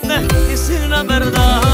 vete y sin la verdad.